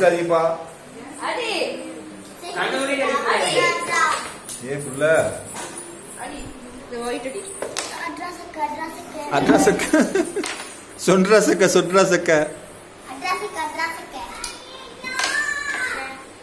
சரிப்பா ஏ புள்ள? அட்ரா சக்க சொல்றா சக்க சொல்றா சக்க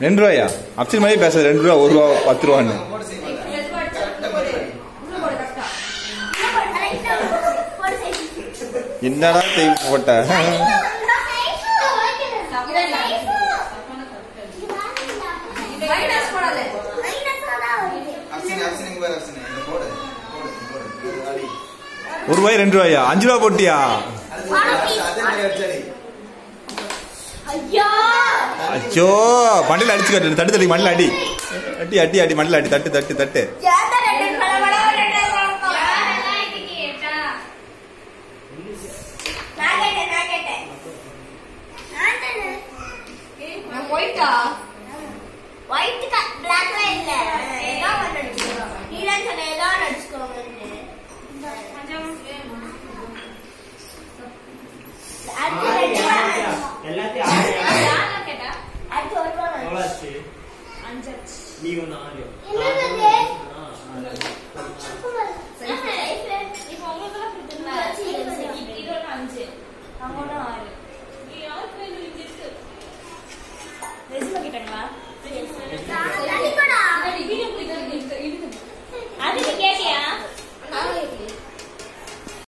ரெண்டு ரூபாயா? அப்சல் மாதிரி பேச ரெண்டு ரூபா ஒரு ரூபா பத்து ரூபான்னு என்னடா தேவி போட்ட? ஒரு ரூபாய் ரெண்டு ரூபாயா? அஞ்சு ரூபா போட்டியா? ஐயா! அச்சோ மண்ணில் அடிச்சு கட்டு தட்டு தட்டி மண்ணில் அடி. அடி அடி அடி மண்ணில் அடி. தட்டு தட்டு தட்டு. ஏன்டா ரெண்டு படபட ரெண்டு அவங்களோட ஆறு ரெசும கிட்டங்களா